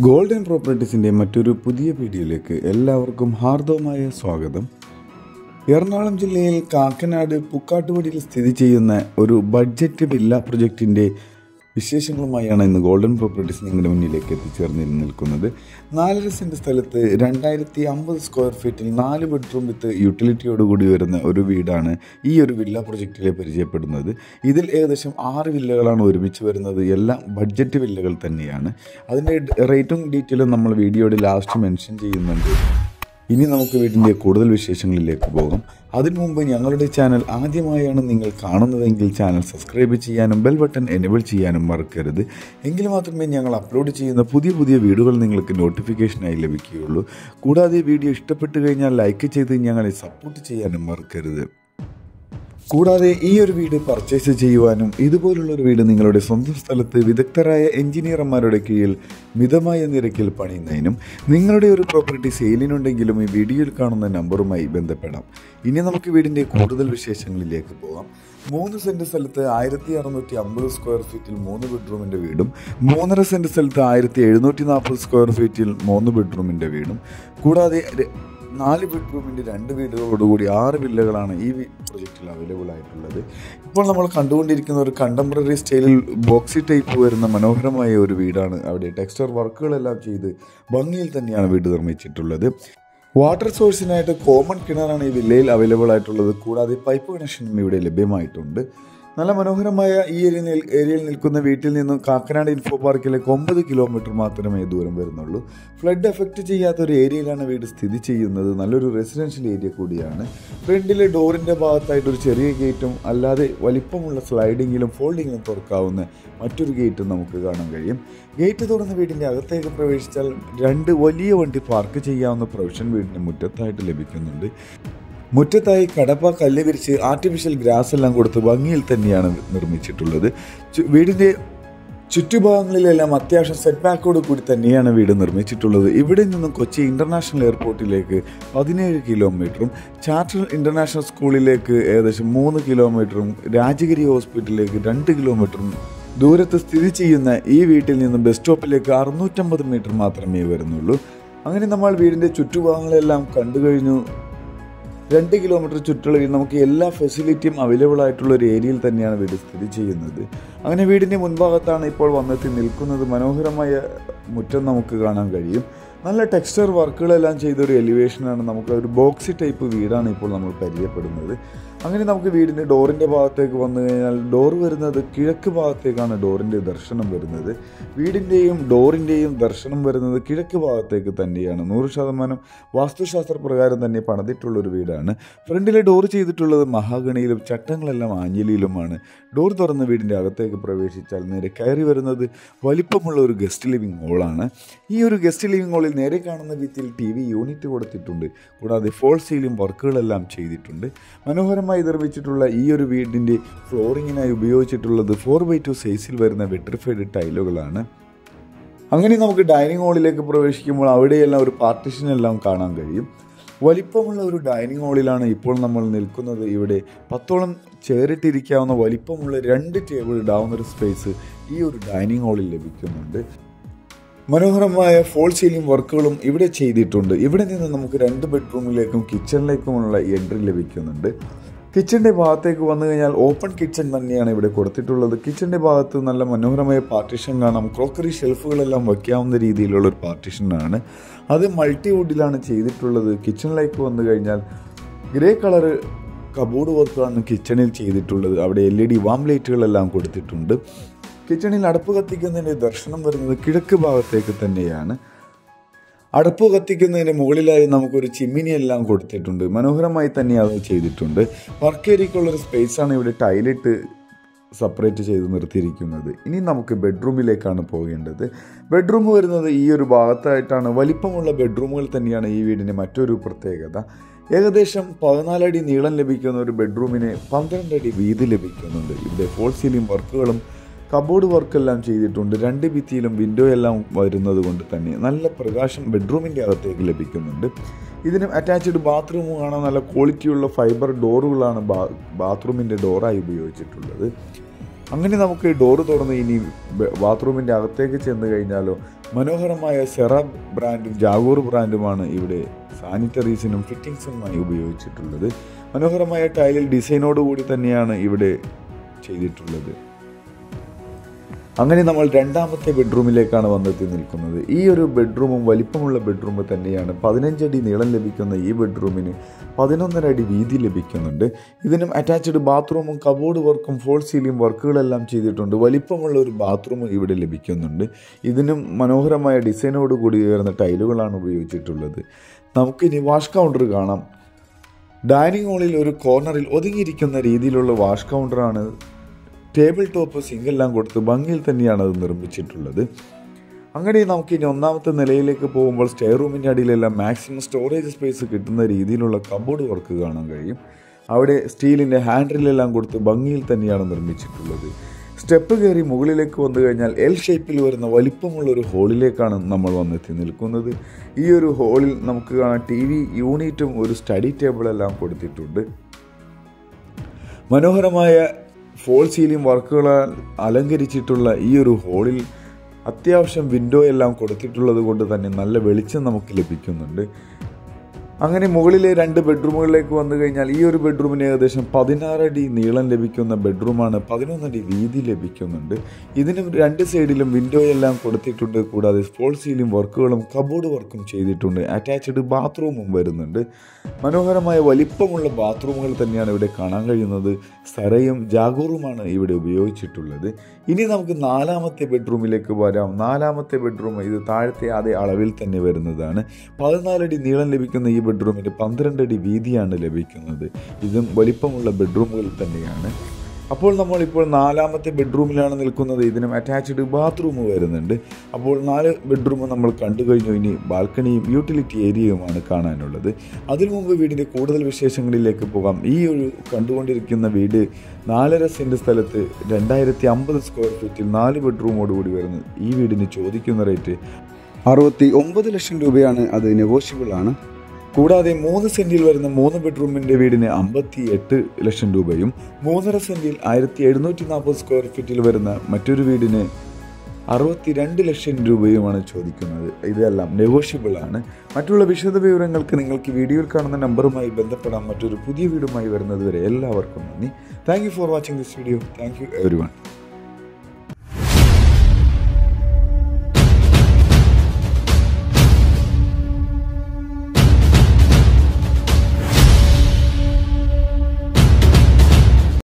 Golden പ്രോപ്പർട്ടീസിന്റെ മറ്റൊരു പുതിയ വീഡിയോയിലേക്ക് എല്ലാവർക്കും ഹാർദവമായ സ്വാഗതം. എറണാകുളം ജില്ലയിൽ കാക്കനാട് പുക്കാട്ടുപടിയിൽ സ്ഥിതി ചെയ്യുന്ന ഒരു ബഡ്ജറ്റ് വില്ല പ്രൊജക്റ്റിന്റെ വിശേഷങ്ങളുമായാണ് ഇന്ന് ഗോൾഡൻ പ്രോപ്പർട്ടീസ് നിങ്ങളുടെ മുന്നിലേക്ക് എത്തിച്ചേർന്ന് നിൽക്കുന്നത്. നാലര സെന്റ് സ്ഥലത്ത് രണ്ടായിരത്തി അമ്പത് സ്ക്വയർ ഫീറ്റിൽ നാല് ബെഡ്റൂം വിത്ത് യൂട്ടിലിറ്റിയോട് കൂടി വരുന്ന ഒരു വീടാണ് ഈ ഒരു വില്ല പ്രൊജക്റ്റിലെ പരിചയപ്പെടുന്നത്. ഇതിൽ ഏകദേശം ആറ് വില്ലകളാണ് ഒരുമിച്ച് വരുന്നത്. എല്ലാം ബഡ്ജറ്റ് വില്ലകൾ തന്നെയാണ്. അതിന്റെ റേറ്റും ഡീറ്റെയിലും നമ്മൾ വീഡിയോയുടെ ലാസ്റ്റ് മെൻഷൻ ചെയ്യുന്നുണ്ട്. ഇനി നമുക്ക് വീടിന്റെ കൂടുതൽ വിശേഷങ്ങളിലേക്ക് പോകാം. അതിനു മുമ്പ് ഞങ്ങളുടെ ചാനൽ ആദ്യമായാണ് നിങ്ങൾ കാണുന്നതെങ്കിൽ ചാനൽ സബ്സ്ക്രൈബ് ചെയ്യാനും ബെൽ ബട്ടൺ എനേബിൾ ചെയ്യാനും മറക്കരുത്. എങ്കിൽ മാത്രമേ ഞങ്ങൾ അപ്ലോഡ് ചെയ്യുന്ന പുതിയ പുതിയ വീഡിയോകൾ നിങ്ങൾക്ക് നോട്ടിഫിക്കേഷനായി ലഭിക്കുകയുള്ളൂ. കൂടാതെ വീഡിയോ ഇഷ്ടപ്പെട്ടു കഴിഞ്ഞാൽ ലൈക്ക് ചെയ്ത് ഞങ്ങളെ സപ്പോർട്ട് ചെയ്യാനും മറക്കരുത്. കൂടാതെ ഈ ഒരു വീട് പർച്ചേസ് ചെയ്യുവാനും ഇതുപോലുള്ള ഒരു വീട് നിങ്ങളുടെ സ്വന്തം സ്ഥലത്ത് വിദഗ്ധരായ എഞ്ചിനീയർമാരുടെ കീഴിൽ മിതമായ നിരക്കിൽ പണിയുന്നതിനും നിങ്ങളുടെ ഒരു പ്രോപ്പർട്ടി സെയിലിനുണ്ടെങ്കിലും ഈ വീഡിയോയിൽ കാണുന്ന നമ്പറുമായി ബന്ധപ്പെടാം. ഇനി നമുക്ക് വീടിന്റെ കൂടുതൽ വിശേഷങ്ങളിലേക്ക് പോകാം. മൂന്ന് സെന്റ് സ്ഥലത്ത് ആയിരത്തി അറുന്നൂറ്റി അമ്പത് സ്ക്വയർ ഫീറ്റിൽ മൂന്ന് ബെഡ്റൂമിന്റെ വീടും മൂന്നര സെന്റ് സ്ഥലത്ത് ആയിരത്തി എഴുന്നൂറ്റി നാൽപ്പത് സ്ക്വയർ ഫീറ്റിൽ മൂന്ന് ബെഡ്റൂമിന്റെ വീടും. കൂടാതെ നാല് ബെഡ്റൂമിന്റെ രണ്ട് വീടുകളോടുകൂടി ആറ് വില്ലകളാണ് ഈ പ്രൊജക്റ്റിൽ അവൈലബിൾ ആയിട്ടുള്ളത്. ഇപ്പോൾ നമ്മൾ കണ്ടുകൊണ്ടിരിക്കുന്ന ഒരു കണ്ടംപററി സ്റ്റൈലിൽ ബോക്സി ടൈപ്പ് വരുന്ന മനോഹരമായ ഒരു വീടാണ് അവിടെ. ടെക്സ്റ്റർ വർക്കുകളെല്ലാം ചെയ്ത് ഭംഗിയിൽ തന്നെയാണ് വീട് നിർമ്മിച്ചിട്ടുള്ളത്. വാട്ടർ സോഴ്സിനായിട്ട് കോമൺ കിണറാണ് ഈ വില്ലയിൽ അവൈലബിൾ ആയിട്ടുള്ളത്. കൂടാതെ പൈപ്പ് കണക്ഷനും ഇവിടെ ലഭ്യമായിട്ടുണ്ട്. നല്ല മനോഹരമായ ഈ ഏരിയ ഏരിയയിൽ നിൽക്കുന്ന വീട്ടിൽ നിന്നും കാക്കനാട് ഇൻഫോ പാർക്കിലേക്ക് ഒമ്പത് കിലോമീറ്റർ മാത്രമേ ദൂരം വരുന്നുള്ളൂ. ഫ്ലഡ് എഫക്റ്റ് ചെയ്യാത്ത ഒരു ഏരിയയിലാണ് വീട് സ്ഥിതി ചെയ്യുന്നത്. നല്ലൊരു റെസിഡൻഷ്യൽ ഏരിയ കൂടിയാണ്. ഫ്രണ്ടിലെ ഡോറിന്റെ ഭാഗത്തായിട്ട് ഒരു ചെറിയ ഗേറ്റും അല്ലാതെ വലിപ്പമുള്ള സ്ലൈഡിങ്ങിലും ഫോൾഡിങ്ങിലും തുറക്കാവുന്ന മറ്റൊരു ഗേറ്റും നമുക്ക് കാണാൻ കഴിയും. ഗേറ്റ് തുറന്ന വീടിന്റെ അകത്തേക്ക് പ്രവേശിച്ചാൽ രണ്ട് വലിയ വണ്ടി പാർക്ക് ചെയ്യാവുന്ന പ്രൊവിഷൻ വീടിന്റെ മുറ്റത്തായിട്ട് ലഭിക്കുന്നുണ്ട്. മുറ്റത്തായി കടപ്പ കല്ല് വിരിച്ച് ആർട്ടിഫിഷ്യൽ ഗ്രാസ് എല്ലാം കൊടുത്ത് ഭംഗിയിൽ തന്നെയാണ് നിർമ്മിച്ചിട്ടുള്ളത്. വീടിന്റെ ചുറ്റുഭാഗങ്ങളിലെല്ലാം അത്യാവശ്യം സെറ്റ് ബാക്കോട് കൂടി തന്നെയാണ് വീട് നിർമ്മിച്ചിട്ടുള്ളത്. ഇവിടെ നിന്നും കൊച്ചി ഇന്റർനാഷണൽ എയർപോർട്ടിലേക്ക് പതിനേഴ് കിലോമീറ്ററും ചാർട്ടർ ഇന്റർനാഷണൽ സ്കൂളിലേക്ക് ഏകദേശം മൂന്ന് കിലോമീറ്ററും രാജഗിരി ഹോസ്പിറ്റലിലേക്ക് രണ്ട് കിലോമീറ്ററും ദൂരത്ത് സ്ഥിതി ചെയ്യുന്ന ഈ വീട്ടിൽ നിന്നും ബസ് സ്റ്റോപ്പിലേക്ക് അറുന്നൂറ്റമ്പത് മീറ്റർ മാത്രമേ വരുന്നുള്ളൂ. അങ്ങനെ നമ്മൾ വീടിന്റെ ചുറ്റുഭാഗങ്ങളെല്ലാം കണ്ടു കഴിഞ്ഞു. രണ്ട് കിലോമീറ്റർ ചുറ്റളവിൽ നമുക്ക് എല്ലാ ഫെസിലിറ്റിയും അവൈലബിൾ ആയിട്ടുള്ള ഒരു ഏരിയയിൽ തന്നെയാണ് വീട് സ്ഥിതി ചെയ്യുന്നത്. അങ്ങനെ വീടിന്റെ മുൻഭാഗത്താണ് ഇപ്പോൾ വന്നെത്തി നിൽക്കുന്നത്. മനോഹരമായ മുറ്റം നമുക്ക് കാണാൻ കഴിയും. നല്ല ടെക്സ്ചർ വർക്കുകളെല്ലാം ചെയ്തൊരു എലിവേഷനാണ് നമുക്ക് ഒരു ബോക്സി ടൈപ്പ് വീടാണ് ഇപ്പോൾ നമ്മൾ പരിചയപ്പെടുന്നത്. അങ്ങനെ നമുക്ക് വീടിന്റെ ഡോറിന്റെ ഭാഗത്തേക്ക് വന്നു കഴിഞ്ഞാൽ ഡോർ വരുന്നത് കിഴക്ക് ഭാഗത്തേക്കാണ് ഡോറിന്റെ ദർശനം വരുന്നത്. വീടിന്റെയും ഡോറിന്റെയും ദർശനം വരുന്നത് കിഴക്ക് ഭാഗത്തേക്ക് തന്നെയാണ്. നൂറ് ശതമാനം വാസ്തുശാസ്ത്ര പ്രകാരം തന്നെ പണിതിട്ടുള്ളൊരു വീടാണ്. ഫ്രണ്ടിലെ ഡോർ ചെയ്തിട്ടുള്ളത് മഹാഗണിയിലും ചട്ടങ്ങളെല്ലാം ആഞ്ഞലിയിലുമാണ് ഡോർ തുറന്ന് വീടിന്റെ അകത്തേക്ക് പ്രവേശിച്ചാൽ നേരെ കയറി വരുന്നത് വലിപ്പമുള്ള ഒരു ഗസ്റ്റ് ലിവിംഗ് ഹോളാണ് ഈ ഒരു ഗസ്റ്റ് ലിവിംഗ് ഹോളിൽ നേരെ കാണുന്ന ഭിത്തിയിൽ ടി വി യൂണിറ്റ് കൊടുത്തിട്ടുണ്ട്. കൂടാതെ ഫോൾ സീലിംഗ് വർക്കുകളെല്ലാം ചെയ്തിട്ടുണ്ട്. മനോഹരമായി നിർമ്മിച്ചിട്ടുള്ള ഈ ഒരു വീടിന്റെ ഫ്ലോറിങ്ങിനായി ഉപയോഗിച്ചിട്ടുള്ളത് ഫോർ ബൈ ടു സൈസിൽ വരുന്ന വെട്രിഫൈഡ് ടൈലുകളാണ് അങ്ങനെ നമുക്ക് ഡൈനിങ് ഹാളിലേക്ക് പ്രവേശിക്കുമ്പോൾ അവിടെയെല്ലാം ഒരു പാർട്ടിഷനെല്ലാം കാണാൻ കഴിയും. വലിപ്പമുള്ള ഒരു ഡൈനിങ് ഹാളിലാണ് ഇപ്പോൾ നമ്മൾ നിൽക്കുന്നത്. ഇവിടെ പത്തോളം ചേറിട്ടിരിക്കാവുന്ന വലിപ്പമുള്ള രണ്ട് ടേബിൾ ഇടാവുന്ന ഒരു സ്പേസ് ഈ ഒരു ഡൈനിങ് ഹാളിൽ ലഭിക്കുന്നുണ്ട്. മനോഹരമായ ഫോൾ സീലിംഗ് വർക്കുകളും ഇവിടെ ചെയ്തിട്ടുണ്ട്. ഇവിടെ നിന്ന് നമുക്ക് രണ്ട് ബെഡ്റൂമിലേക്കും കിച്ചണിലേക്കുമുള്ള എൻട്രി ലഭിക്കുന്നുണ്ട്. കിച്ചണിന്റെ ഭാഗത്തേക്ക് വന്നു കഴിഞ്ഞാൽ ഓപ്പൺ കിച്ചൺ തന്നെയാണ് ഇവിടെ കൊടുത്തിട്ടുള്ളത്. കിച്ചന്റെ ഭാഗത്ത് നല്ല മനോഹരമായ പാർട്ടീഷൻ കാണാം. ക്രോക്കറി ഷെൽഫുകളെല്ലാം വയ്ക്കാവുന്ന രീതിയിലുള്ള ഒരു പാർട്ടീഷനാണ് അത് മൾട്ടി മൾട്ടിവുഡിലാണ് ചെയ്തിട്ടുള്ളത്. കിച്ചണിലേക്ക് വന്നു കഴിഞ്ഞാൽ ഗ്രേ കളർ കബോർഡ് വർക്കാണ് കിച്ചണിൽ ചെയ്തിട്ടുള്ളത്. അവിടെ എൽ ഇ ഡി വാം ലൈറ്റുകളെല്ലാം കൊടുത്തിട്ടുണ്ട്. കിച്ചണിൽ അടുപ്പ് കത്തിക്കുന്നതിന്റെ ദർശനം വരുന്നത് കിഴക്ക് ഭാഗത്തേക്ക് തന്നെയാണ്. അടുപ്പ് കത്തിക്കുന്നതിന് മുകളിലായി നമുക്കൊരു ചിമ്മിനിയെല്ലാം കൊടുത്തിട്ടുണ്ട്. മനോഹരമായി തന്നെ അത് ചെയ്തിട്ടുണ്ട്. വർക്ക് ഏരിയക്കുള്ളൊരു സ്പേസാണ് ഇവിടെ ടൈലിട്ട് സെപ്പറേറ്റ് ചെയ്ത് നിർത്തിയിരിക്കുന്നത്. ഇനി നമുക്ക് ബെഡ്റൂമിലേക്കാണ് പോകേണ്ടത്. ബെഡ്റൂം വരുന്നത് ഈ ഒരു ഭാഗത്തായിട്ടാണ്. വലിപ്പമുള്ള ബെഡ്റൂമുകൾ തന്നെയാണ് ഈ വീടിന്റെ മറ്റൊരു പ്രത്യേകത. ഏകദേശം പതിനാലടി നീളം ലഭിക്കുന്ന ഒരു ബെഡ്റൂമിന് പന്ത്രണ്ട് അടി വീതി ലഭിക്കുന്നുണ്ട്. ഇവിടെ ഫോൾ സീലിംഗ് വർക്കുകളും കബോർഡ് വർക്കെല്ലാം ചെയ്തിട്ടുണ്ട്. രണ്ട് ഭിത്തിയിലും വിൻഡോ എല്ലാം വരുന്നത് കൊണ്ട് തന്നെ നല്ല പ്രകാശം ബെഡ്റൂമിന്റെ അകത്തേക്ക് ലഭിക്കുന്നുണ്ട്. ഇതിന് അറ്റാച്ച്ഡ് ബാത്റൂമും കാണാൻ നല്ല ക്വാളിറ്റിയുള്ള ഫൈബർ ഡോറുകളാണ് ബാ ബാത്റൂമിന്റെ ഡോറായി ഉപയോഗിച്ചിട്ടുള്ളത്. അങ്ങനെ നമുക്ക് ഈ ഡോറ് തുറന്ന് ഇനി ബാത്റൂമിന്റെ അകത്തേക്ക് ചെന്ന് കഴിഞ്ഞാലോ മനോഹരമായ സെറ ബ്രാൻഡും ജാഗോർ ബ്രാൻഡുമാണ് ഇവിടെ സാനിറ്ററീസിനും ഫിറ്റിങ്സിനുമായി ഉപയോഗിച്ചിട്ടുള്ളത്. മനോഹരമായ ടൈലിൽ ഡിസൈനോടുകൂടി തന്നെയാണ് ഇവിടെ ചെയ്തിട്ടുള്ളത്. അങ്ങനെ നമ്മൾ രണ്ടാമത്തെ ബെഡ്റൂമിലേക്കാണ് വന്നെത്തി നിൽക്കുന്നത്. ഈ ഒരു ബെഡ്റൂമും വലിപ്പമുള്ള ബെഡ്റൂം തന്നെയാണ്. പതിനഞ്ചടി നീളം ലഭിക്കുന്ന ഈ ബെഡ്റൂമിന് പതിനൊന്നര അടി വീതി ലഭിക്കുന്നുണ്ട്. ഇതിനും അറ്റാച്ച്ഡ് ബാത്റൂമും കബോർഡ് വർക്കും ഫോൾ സീലിംഗ് വർക്കുകളെല്ലാം ചെയ്തിട്ടുണ്ട്. വലിപ്പമുള്ള ഒരു ബാത്റൂം ഇവിടെ ലഭിക്കുന്നുണ്ട്. ഇതിനും മനോഹരമായ ഡിസൈനോട് കൂടി ഉയർന്ന ടൈലുകളാണ് ഉപയോഗിച്ചിട്ടുള്ളത്. നമുക്കിനി വാഷ് കൗണ്ടർ കാണാം. ഡൈനിങ് ഹാളിൽ ഒരു കോർണറിൽ ഒതുങ്ങിയിരിക്കുന്ന രീതിയിലുള്ള വാഷ് കൗണ്ടറാണ് ടേബിൾ ടോപ്പ് സിങ്കെല്ലാം കൊടുത്ത് ഭംഗിയിൽ തന്നെയാണ് അത് നിർമ്മിച്ചിട്ടുള്ളത്. അങ്ങനെ നമുക്ക് ഇനി ഒന്നാമത്തെ നിലയിലേക്ക് പോകുമ്പോൾ സ്റ്റെയർ റൂമിന്റെ അടിയിലെല്ലാം മാക്സിമം സ്റ്റോറേജ് സ്പേസ് കിട്ടുന്ന രീതിയിലുള്ള കബോർഡ് വർക്ക് കാണാൻ കഴിയും. അവിടെ സ്റ്റീലിന്റെ ഹാൻഡിലെല്ലാം കൊടുത്ത് ഭംഗിയിൽ തന്നെയാണ് നിർമ്മിച്ചിട്ടുള്ളത്. സ്റ്റെപ്പ് കയറി മുകളിലേക്ക് വന്നു കഴിഞ്ഞാൽ എൽ ഷേപ്പിൽ വരുന്ന വലിപ്പമുള്ള ഒരു ഹോളിലേക്കാണ് നമ്മൾ വന്നെത്തി നിൽക്കുന്നത്. ഈ ഒരു ഹോളിൽ നമുക്ക് കാണാം ടി വി യൂണിറ്റും ഒരു സ്റ്റഡി ടേബിളെല്ലാം കൊടുത്തിട്ടുണ്ട്. മനോഹരമായ ഫോൾ സീലിംഗ് വർക്കുകളാൽ അലങ്കരിച്ചിട്ടുള്ള ഈ ഒരു ഹോളിൽ അത്യാവശ്യം വിൻഡോ എല്ലാം കൊടുത്തിട്ടുള്ളത് കൊണ്ട് തന്നെ നല്ല വെളിച്ചം നമുക്ക് ലഭിക്കുന്നുണ്ട്. അങ്ങനെ മുകളിലെ രണ്ട് ബെഡ്റൂമുകളിലേക്ക് വന്നു കഴിഞ്ഞാൽ ഈ ഒരു ബെഡ്റൂമിന് ഏകദേശം പതിനാറടി നീളം ലഭിക്കുന്ന ബെഡ്റൂമാണ് പതിനൊന്നടി വീതി ലഭിക്കുന്നുണ്ട്. ഇതിന് രണ്ട് സൈഡിലും വിൻഡോ എല്ലാം കൊടുത്തിട്ടുണ്ട്. കൂടാതെ ഫോൾ സീലിംഗ് വർക്കുകളും കബോർഡ് വർക്കും ചെയ്തിട്ടുണ്ട്. അറ്റാച്ച്ഡ് ബാത്റൂമും വരുന്നുണ്ട്. മനോഹരമായ വലിപ്പമുള്ള ബാത്റൂമുകൾ തന്നെയാണ് ഇവിടെ കാണാൻ കഴിയുന്നത്. സരയും ജാഗൂറുമാണ് ഇവിടെ ഉപയോഗിച്ചിട്ടുള്ളത്. ഇനി നമുക്ക് നാലാമത്തെ ബെഡ്റൂമിലേക്ക് വരാം. നാലാമത്തെ ബെഡ്റൂം ഇത് താഴത്തെ അതേ അളവിൽ തന്നെ വരുന്നതാണ്. പതിനാലടി നീളം ലഭിക്കുന്ന ഈ ബെഡ്റൂമിന് പന്ത്രണ്ട് അടി വീതിയാണ് ലഭിക്കുന്നത്. ഇതും വലിപ്പമുള്ള ബെഡ്റൂമുകൾ തന്നെയാണ്. അപ്പോൾ നമ്മളിപ്പോൾ നാലാമത്തെ ബെഡ്റൂമിലാണ് നിൽക്കുന്നത്. ഇതിനും അറ്റാച്ച്ഡ് ബാത്റൂം വരുന്നുണ്ട്. അപ്പോൾ നാല് ബെഡ്റൂം നമ്മൾ കണ്ടു കഴിഞ്ഞു. ഇനി ബാൽക്കണിയും യൂട്ടിലിറ്റി ഏരിയയുമാണ് കാണാനുള്ളത്. അതിനു മുമ്പ് വീടിന്റെ കൂടുതൽ വിശേഷങ്ങളിലേക്ക് പോകാം. ഈ ഒരു കണ്ടുകൊണ്ടിരിക്കുന്ന വീട് നാലര സെന്റ് സ്ഥലത്ത് രണ്ടായിരത്തി അമ്പത് സ്ക്വയർ ഫീറ്റിൽ നാല് ബെഡ്റൂമോടുകൂടി വരുന്നു. ഈ വീടിന് ചോദിക്കുന്ന റേറ്റ് അറുപത്തി ഒമ്പത് ലക്ഷം രൂപയാണ് അത് നെഗോഷ്യബിൾ ആണ്. കൂടാതെ മൂന്ന് സെന്റിൽ വരുന്ന മൂന്ന് ബെഡ്റൂമിന്റെ വീടിന് അമ്പത്തി എട്ട് ലക്ഷം രൂപയും മൂന്നര സെന്റിൽ ആയിരത്തി എഴുന്നൂറ്റി നാൽപ്പത് സ്ക്വയർ ഫീറ്റിൽ വരുന്ന മറ്റൊരു വീടിന് അറുപത്തിരണ്ട് ലക്ഷം രൂപയുമാണ് ചോദിക്കുന്നത്. ഇതെല്ലാം നെഗോഷ്യബിൾ ആണ്. മറ്റുള്ള വിശദ വിവരങ്ങൾക്ക് നിങ്ങൾക്ക് വീഡിയോയിൽ കാണുന്ന നമ്പറുമായി ബന്ധപ്പെടാം മറ്റൊരു പുതിയ വീടുമായി വരുന്നത് വരെ എല്ലാവർക്കും നന്ദി. Thank for watching this video thank you every